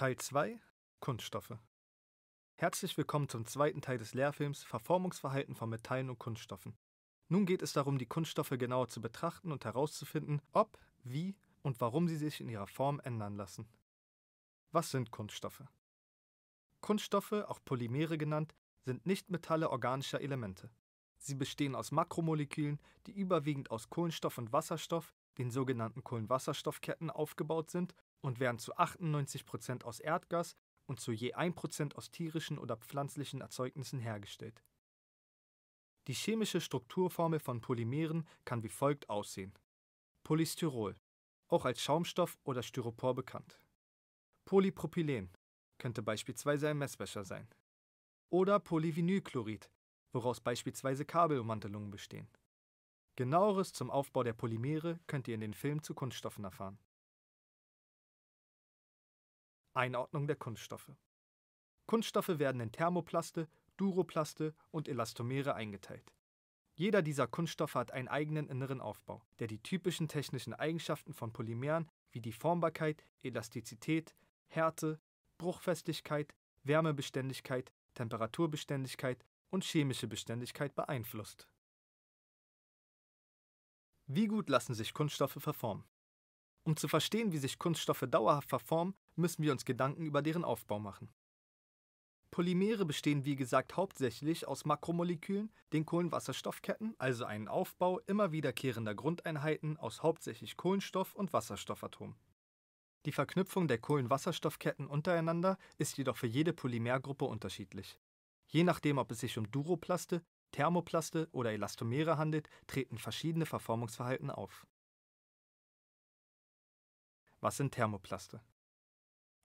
Teil 2 Kunststoffe. Herzlich willkommen zum zweiten Teil des Lehrfilms Verformungsverhalten von Metallen und Kunststoffen. Nun geht es darum, die Kunststoffe genauer zu betrachten und herauszufinden, ob, wie und warum sie sich in ihrer Form ändern lassen. Was sind Kunststoffe? Kunststoffe, auch Polymere genannt, sind Nichtmetalle organischer Elemente. Sie bestehen aus Makromolekülen, die überwiegend aus Kohlenstoff und Wasserstoff, den sogenannten Kohlenwasserstoffketten, aufgebaut sind und werden zu 98% aus Erdgas und zu je 1% aus tierischen oder pflanzlichen Erzeugnissen hergestellt. Die chemische Strukturformel von Polymeren kann wie folgt aussehen. Polystyrol, auch als Schaumstoff oder Styropor bekannt. Polypropylen könnte beispielsweise ein Messbecher sein. Oder Polyvinylchlorid, woraus beispielsweise Kabelummantelungen bestehen. Genaueres zum Aufbau der Polymere könnt ihr in den Filmen zu Kunststoffen erfahren. Einordnung der Kunststoffe. Kunststoffe werden in Thermoplaste, Duroplaste und Elastomere eingeteilt. Jeder dieser Kunststoffe hat einen eigenen inneren Aufbau, der die typischen technischen Eigenschaften von Polymeren wie die Formbarkeit, Elastizität, Härte, Bruchfestigkeit, Wärmebeständigkeit, Temperaturbeständigkeit und chemische Beständigkeit beeinflusst. Wie gut lassen sich Kunststoffe verformen? Um zu verstehen, wie sich Kunststoffe dauerhaft verformen, müssen wir uns Gedanken über deren Aufbau machen. Polymere bestehen wie gesagt hauptsächlich aus Makromolekülen, den Kohlenwasserstoffketten, also einen Aufbau immer wiederkehrender Grundeinheiten aus hauptsächlich Kohlenstoff und Wasserstoffatomen. Die Verknüpfung der Kohlenwasserstoffketten untereinander ist jedoch für jede Polymergruppe unterschiedlich. Je nachdem, ob es sich um Duroplaste, Thermoplaste oder Elastomere handelt, treten verschiedene Verformungsverhalten auf. Was sind Thermoplaste?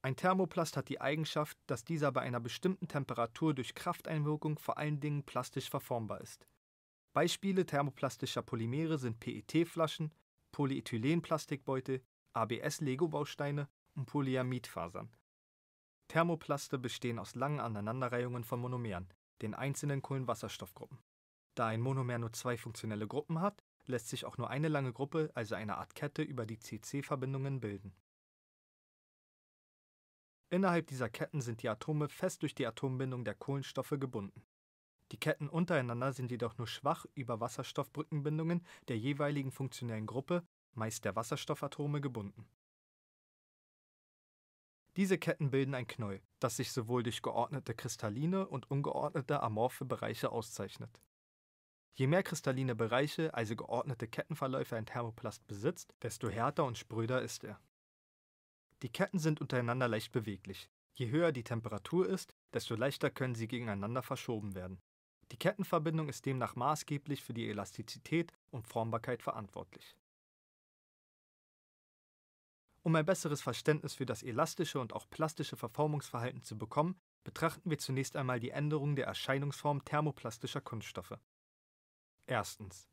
Ein Thermoplast hat die Eigenschaft, dass dieser bei einer bestimmten Temperatur durch Krafteinwirkung vor allen Dingen plastisch verformbar ist. Beispiele thermoplastischer Polymere sind PET-Flaschen, Polyethylenplastikbeutel, ABS-Lego-Bausteine und Polyamidfasern. Thermoplaste bestehen aus langen Aneinanderreihungen von Monomeren, den einzelnen Kohlenwasserstoffgruppen. Da ein Monomer nur zwei funktionelle Gruppen hat, lässt sich auch nur eine lange Gruppe, also eine Art Kette, über die CC-Verbindungen bilden. Innerhalb dieser Ketten sind die Atome fest durch die Atombindung der Kohlenstoffe gebunden. Die Ketten untereinander sind jedoch nur schwach über Wasserstoffbrückenbindungen der jeweiligen funktionellen Gruppe, meist der Wasserstoffatome, gebunden. Diese Ketten bilden ein Knäuel, das sich sowohl durch geordnete kristalline und ungeordnete amorphe Bereiche auszeichnet. Je mehr kristalline Bereiche, also geordnete Kettenverläufe ein Thermoplast besitzt, desto härter und spröder ist er. Die Ketten sind untereinander leicht beweglich. Je höher die Temperatur ist, desto leichter können sie gegeneinander verschoben werden. Die Kettenverbindung ist demnach maßgeblich für die Elastizität und Formbarkeit verantwortlich. Um ein besseres Verständnis für das elastische und auch plastische Verformungsverhalten zu bekommen, betrachten wir zunächst einmal die Änderung der Erscheinungsform thermoplastischer Kunststoffe. Erstens.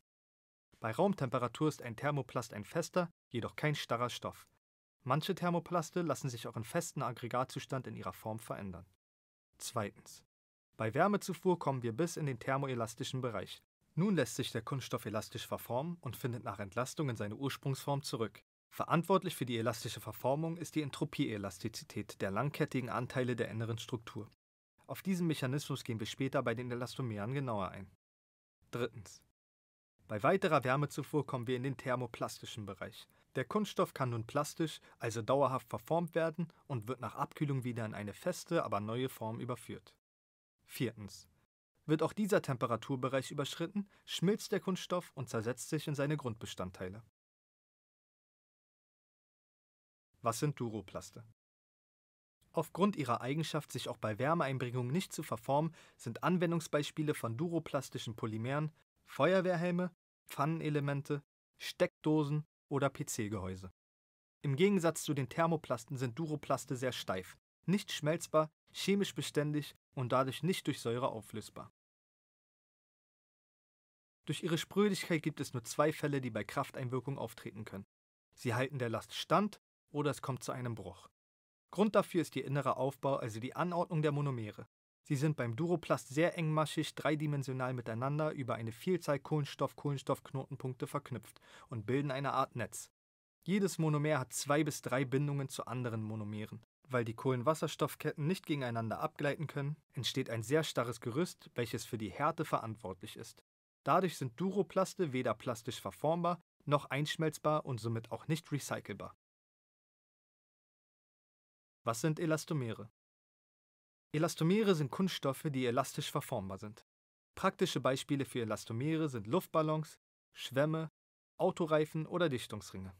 Bei Raumtemperatur ist ein Thermoplast ein fester, jedoch kein starrer Stoff. Manche Thermoplaste lassen sich auch in festem Aggregatzustand in ihrer Form verändern. Zweitens. Bei Wärmezufuhr kommen wir bis in den thermoelastischen Bereich. Nun lässt sich der Kunststoff elastisch verformen und findet nach Entlastung in seine Ursprungsform zurück. Verantwortlich für die elastische Verformung ist die Entropieelastizität der langkettigen Anteile der inneren Struktur. Auf diesen Mechanismus gehen wir später bei den Elastomeren genauer ein. Drittens. Bei weiterer Wärmezufuhr kommen wir in den thermoplastischen Bereich. Der Kunststoff kann nun plastisch, also dauerhaft verformt werden und wird nach Abkühlung wieder in eine feste, aber neue Form überführt. Viertens. Wird auch dieser Temperaturbereich überschritten, schmilzt der Kunststoff und zersetzt sich in seine Grundbestandteile. Was sind Duroplaste? Aufgrund ihrer Eigenschaft, sich auch bei Wärmeeinbringung nicht zu verformen, sind Anwendungsbeispiele von duroplastischen Polymeren Feuerwehrhelme, Pfannenelemente, Steckdosen oder PC-Gehäuse. Im Gegensatz zu den Thermoplasten sind Duroplaste sehr steif, nicht schmelzbar, chemisch beständig und dadurch nicht durch Säure auflösbar. Durch ihre Sprödigkeit gibt es nur zwei Fälle, die bei Krafteinwirkung auftreten können. Sie halten der Last stand oder es kommt zu einem Bruch. Grund dafür ist ihr innerer Aufbau, also die Anordnung der Monomere. Sie sind beim Duroplast sehr engmaschig dreidimensional miteinander über eine Vielzahl Kohlenstoff-Kohlenstoff-Knotenpunkte verknüpft und bilden eine Art Netz. Jedes Monomer hat zwei bis drei Bindungen zu anderen Monomeren. Weil die Kohlenwasserstoffketten nicht gegeneinander abgleiten können, entsteht ein sehr starres Gerüst, welches für die Härte verantwortlich ist. Dadurch sind Duroplaste weder plastisch verformbar noch einschmelzbar und somit auch nicht recycelbar. Was sind Elastomere? Elastomere sind Kunststoffe, die elastisch verformbar sind. Praktische Beispiele für Elastomere sind Luftballons, Schwämme, Autoreifen oder Dichtungsringe.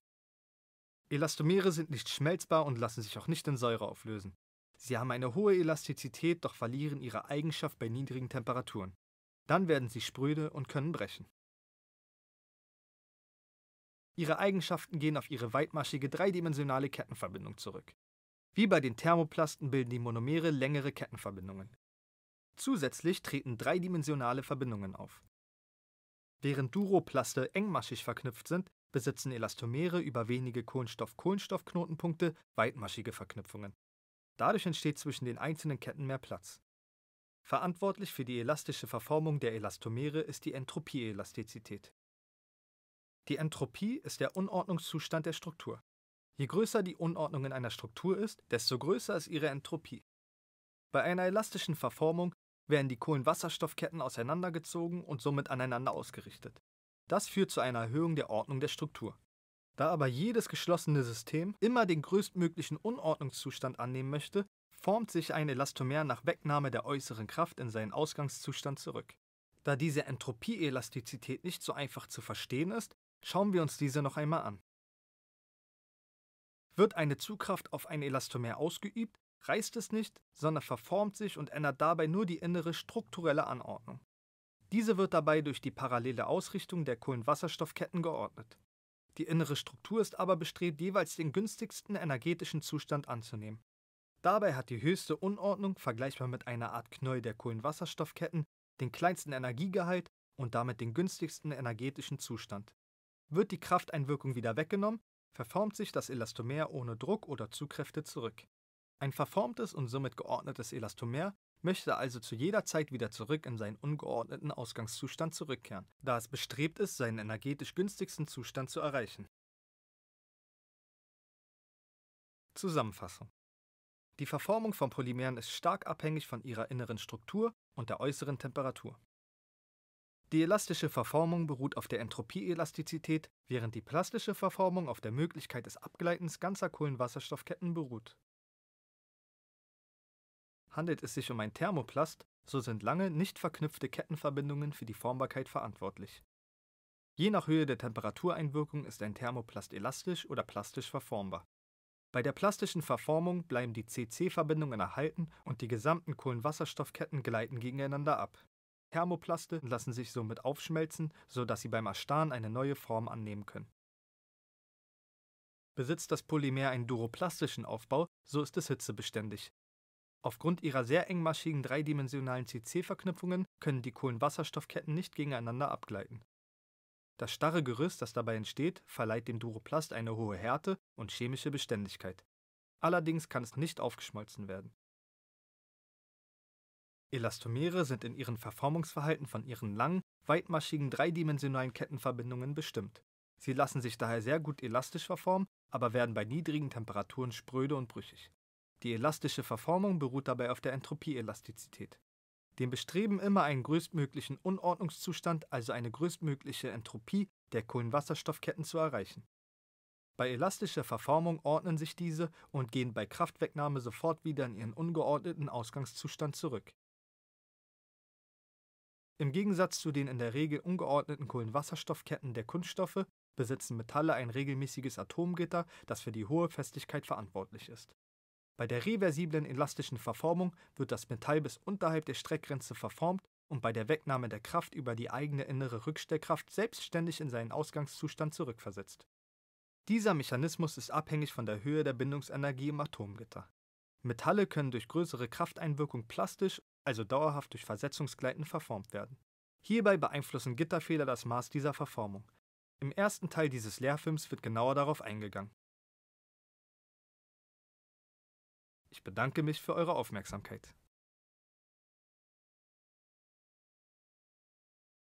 Elastomere sind nicht schmelzbar und lassen sich auch nicht in Säure auflösen. Sie haben eine hohe Elastizität, doch verlieren ihre Eigenschaft bei niedrigen Temperaturen. Dann werden sie spröde und können brechen. Ihre Eigenschaften gehen auf ihre weitmaschige dreidimensionale Kettenverbindung zurück. Wie bei den Thermoplasten bilden die Monomere längere Kettenverbindungen. Zusätzlich treten dreidimensionale Verbindungen auf. Während Duroplaste engmaschig verknüpft sind, besitzen Elastomere über wenige Kohlenstoff-Kohlenstoff-Knotenpunkte weitmaschige Verknüpfungen. Dadurch entsteht zwischen den einzelnen Ketten mehr Platz. Verantwortlich für die elastische Verformung der Elastomere ist die Entropieelastizität. Die Entropie ist der Unordnungszustand der Struktur. Je größer die Unordnung in einer Struktur ist, desto größer ist ihre Entropie. Bei einer elastischen Verformung werden die Kohlenwasserstoffketten auseinandergezogen und somit aneinander ausgerichtet. Das führt zu einer Erhöhung der Ordnung der Struktur. Da aber jedes geschlossene System immer den größtmöglichen Unordnungszustand annehmen möchte, formt sich ein Elastomer nach Wegnahme der äußeren Kraft in seinen Ausgangszustand zurück. Da diese Entropieelastizität nicht so einfach zu verstehen ist, schauen wir uns diese noch einmal an. Wird eine Zugkraft auf ein Elastomer ausgeübt, reißt es nicht, sondern verformt sich und ändert dabei nur die innere strukturelle Anordnung. Diese wird dabei durch die parallele Ausrichtung der Kohlenwasserstoffketten geordnet. Die innere Struktur ist aber bestrebt, jeweils den günstigsten energetischen Zustand anzunehmen. Dabei hat die höchste Unordnung, vergleichbar mit einer Art Knäuel der Kohlenwasserstoffketten, den kleinsten Energiegehalt und damit den günstigsten energetischen Zustand. Wird die Krafteinwirkung wieder weggenommen, verformt sich das Elastomer ohne Druck oder Zugkräfte zurück. Ein verformtes und somit geordnetes Elastomer möchte also zu jeder Zeit wieder zurück in seinen ungeordneten Ausgangszustand zurückkehren, da es bestrebt ist, seinen energetisch günstigsten Zustand zu erreichen. Zusammenfassung Die Verformung von Polymeren ist stark abhängig von ihrer inneren Struktur und der äußeren Temperatur. Die elastische Verformung beruht auf der Entropieelastizität, während die plastische Verformung auf der Möglichkeit des Abgleitens ganzer Kohlenwasserstoffketten beruht. Handelt es sich um ein Thermoplast, so sind lange, nicht verknüpfte Kettenverbindungen für die Formbarkeit verantwortlich. Je nach Höhe der Temperatureinwirkung ist ein Thermoplast elastisch oder plastisch verformbar. Bei der plastischen Verformung bleiben die CC-Verbindungen erhalten und die gesamten Kohlenwasserstoffketten gleiten gegeneinander ab. Thermoplaste lassen sich somit aufschmelzen, sodass sie beim Erstarren eine neue Form annehmen können. Besitzt das Polymer einen duroplastischen Aufbau, so ist es hitzebeständig, Aufgrund ihrer sehr engmaschigen dreidimensionalen CC-Verknüpfungen können die Kohlenwasserstoffketten nicht gegeneinander abgleiten. Das starre Gerüst, das dabei entsteht, verleiht dem Duroplast eine hohe Härte und chemische Beständigkeit. Allerdings kann es nicht aufgeschmolzen werden. Elastomere sind in ihrem Verformungsverhalten von ihren langen, weitmaschigen dreidimensionalen Kettenverbindungen bestimmt. Sie lassen sich daher sehr gut elastisch verformen, aber werden bei niedrigen Temperaturen spröde und brüchig. Die elastische Verformung beruht dabei auf der Entropieelastizität. Dem Bestreben, immer einen größtmöglichen Unordnungszustand, also eine größtmögliche Entropie der Kohlenwasserstoffketten zu erreichen. Bei elastischer Verformung ordnen sich diese und gehen bei Kraftwegnahme sofort wieder in ihren ungeordneten Ausgangszustand zurück. Im Gegensatz zu den in der Regel ungeordneten Kohlenwasserstoffketten der Kunststoffe besitzen Metalle ein regelmäßiges Atomgitter, das für die hohe Festigkeit verantwortlich ist. Bei der reversiblen elastischen Verformung wird das Metall bis unterhalb der Streckgrenze verformt und bei der Wegnahme der Kraft über die eigene innere Rückstellkraft selbstständig in seinen Ausgangszustand zurückversetzt. Dieser Mechanismus ist abhängig von der Höhe der Bindungsenergie im Atomgitter. Metalle können durch größere Krafteinwirkung plastisch, also dauerhaft durch Versetzungsgleiten verformt werden. Hierbei beeinflussen Gitterfehler das Maß dieser Verformung. Im ersten Teil dieses Lehrfilms wird genauer darauf eingegangen. Ich bedanke mich für eure Aufmerksamkeit.